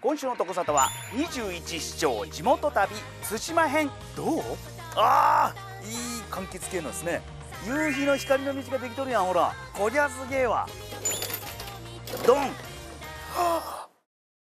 今週の「とこさと」は21市町地元旅対馬編。どう？あーいい柑橘系のですね。夕日の光の道ができとるやんほら。こりゃすげえわ。ドン。